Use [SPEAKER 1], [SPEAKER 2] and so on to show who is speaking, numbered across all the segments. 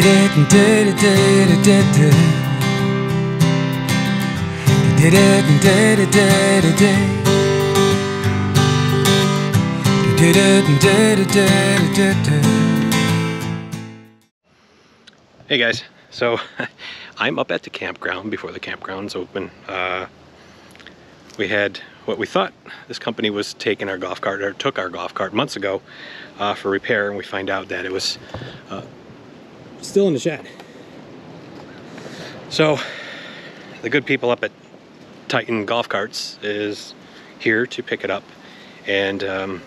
[SPEAKER 1] did it did it, did it, did it. Did it did it, did it, did it, did it, did it.
[SPEAKER 2] Hey guys, so I'm up at the campground before the campground's open. Uh, we had what we thought this company was taking our golf cart or took our golf cart months ago uh, for repair and we find out that it was uh, still in the shed. So the good people up at Titan Golf Carts is here to pick it up. And um,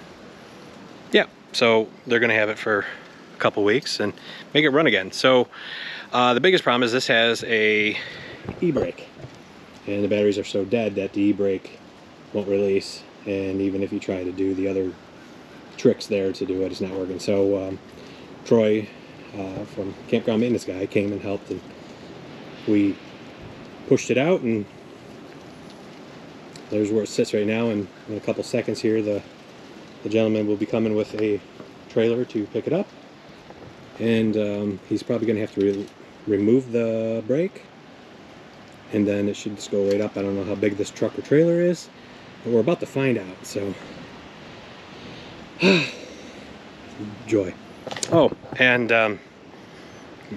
[SPEAKER 2] yeah so they're gonna have it for a couple weeks and make it run again. So uh, the biggest problem is this has a e-brake. And the batteries are so dead that the e-brake won't release. And even if you try to do the other tricks there to do it it's not working. So um, Troy uh, from campground maintenance guy came and helped and we pushed it out and there's where it sits right now. And in a couple seconds here the the gentleman will be coming with a trailer to pick it up. And um, he's probably going to have to re remove the brake. And then it should just go right up. I don't know how big this truck or trailer is but we're about to find out so. Joy. Oh and um,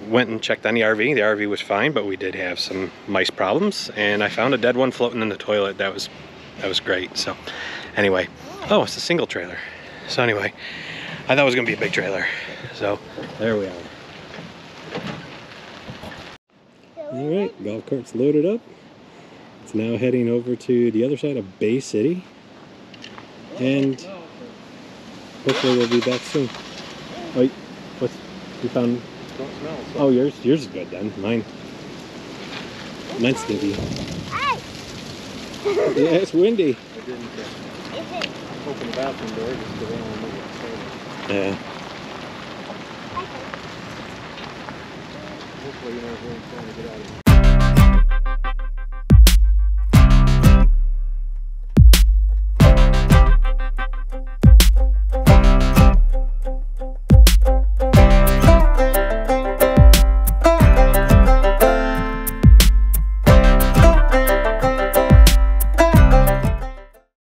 [SPEAKER 2] went and checked on the RV the RV was fine but we did have some mice problems and I found a dead one floating in the toilet. That was that was great. So anyway. Oh. oh. It's a single trailer. So anyway I thought it was gonna be a big trailer. So there we are. All right golf cart's loaded up. It's now heading over to the other side of Bay City. And hopefully we'll be back soon. Oh what's you found
[SPEAKER 3] Don't smell. So
[SPEAKER 2] oh yours yours is good then mine mine's stinky
[SPEAKER 4] Hey!
[SPEAKER 2] yeah it's windy
[SPEAKER 3] I didn't uh, open the bathroom door just because I don't want to move it.
[SPEAKER 2] yeah
[SPEAKER 3] hopefully you're not really trying to get out of here.